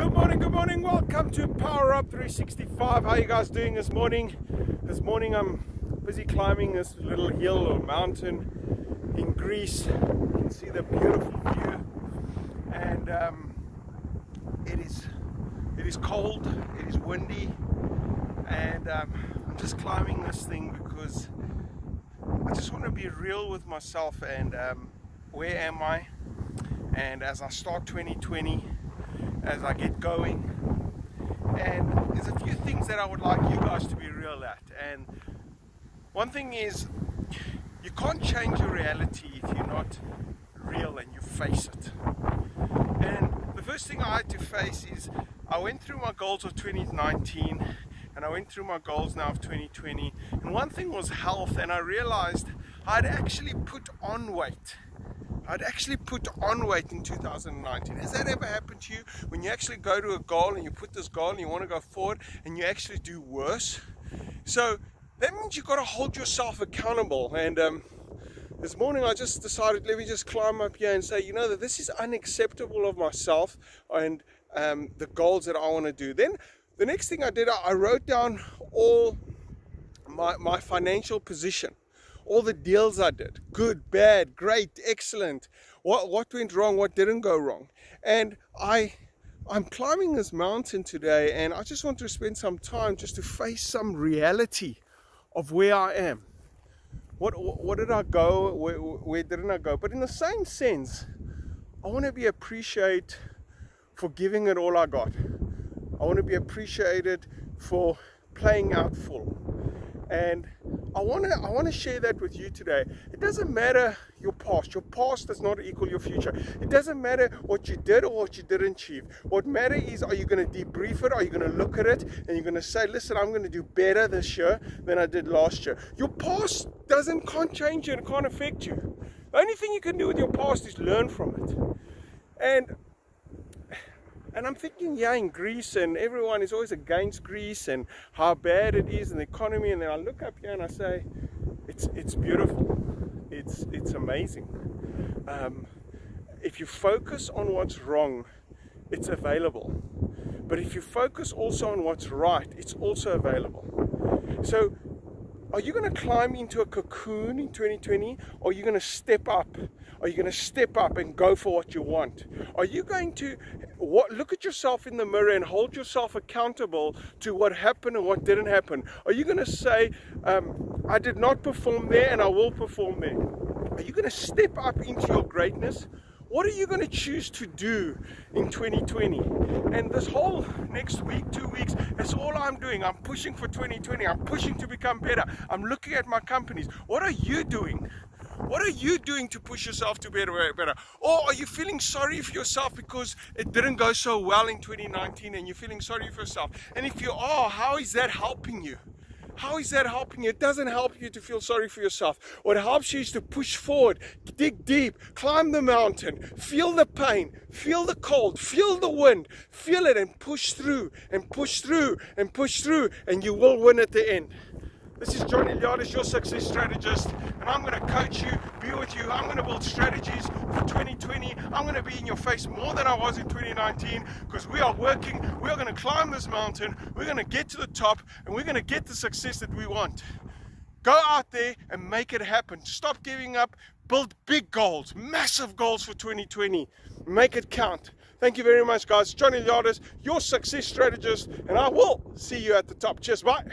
Good morning, good morning. Welcome to Power Up 365. How are you guys doing this morning? This morning I'm busy climbing this little hill or mountain in Greece. You can see the beautiful view, and um, it is it is cold, it is windy, and um, I'm just climbing this thing because I just want to be real with myself and um, where am I? And as I start 2020 as I get going. And there's a few things that I would like you guys to be real at. And one thing is, you can't change your reality if you're not real and you face it. And the first thing I had to face is I went through my goals of 2019 and I went through my goals now of 2020. And one thing was health, and I realized I'd actually put on weight. I'd actually put on weight in 2019. Has that ever happened to you? When you actually go to a goal and you put this goal and you want to go forward and you actually do worse? So that means you've got to hold yourself accountable. And um, this morning I just decided, let me just climb up here and say, you know, that this is unacceptable of myself and um, the goals that I want to do. Then the next thing I did, I wrote down all my, my financial position all the deals I did good, bad, great, excellent. What, what went wrong, what didn't go wrong. And I, I'm climbing this mountain today and I just want to spend some time just to face some reality of where I am. What, what did I go? Where, where didn't I go? But in the same sense, I want to be appreciated for giving it all I got. I want to be appreciated for playing out full. And I want to I want to share that with you today. It doesn't matter your past. Your past does not equal your future. It doesn't matter what you did or what you didn't achieve. What matters is are you going to debrief it? Are you going to look at it and you're going to say, "Listen, I'm going to do better this year than I did last year." Your past doesn't can't change you and can't affect you. The only thing you can do with your past is learn from it. And and I'm thinking, yeah, in Greece, and everyone is always against Greece and how bad it is in the economy. And then I look up here and I say, it's it's beautiful, it's it's amazing. Um, if you focus on what's wrong, it's available. But if you focus also on what's right, it's also available. So are you going to climb into a cocoon in 2020 or are you going to step up? Are you going to step up and go for what you want? Are you going to what, look at yourself in the mirror and hold yourself accountable to what happened and what didn't happen? Are you going to say, um, I did not perform there and I will perform there? Are you going to step up into your greatness? What are you going to choose to do in 2020? And this whole next week, two weeks, that's all I'm doing. I'm pushing for 2020. I'm pushing to become better. I'm looking at my companies. What are you doing? What are you doing to push yourself to better, better? Or are you feeling sorry for yourself because it didn't go so well in 2019 and you're feeling sorry for yourself? And if you are, how is that helping you? How is that helping you? It doesn't help you to feel sorry for yourself. What helps you is to push forward, dig deep, climb the mountain, feel the pain, feel the cold, feel the wind, feel it and push through and push through and push through, and you will win at the end. This is Johnny Eliades, your success strategist, and I'm going to coach you, be with you. I'm going to build strategies for 2020. I'm going to be in your face more than I was in 2019 because we are working. We are going to climb this mountain. We're going to get to the top, and we're going to get the success that we want. Go out there and make it happen. Stop giving up. Build big goals, massive goals for 2020. Make it count. Thank you very much, guys. Johnny Eliades, your success strategist, and I will see you at the top. Cheers, bye.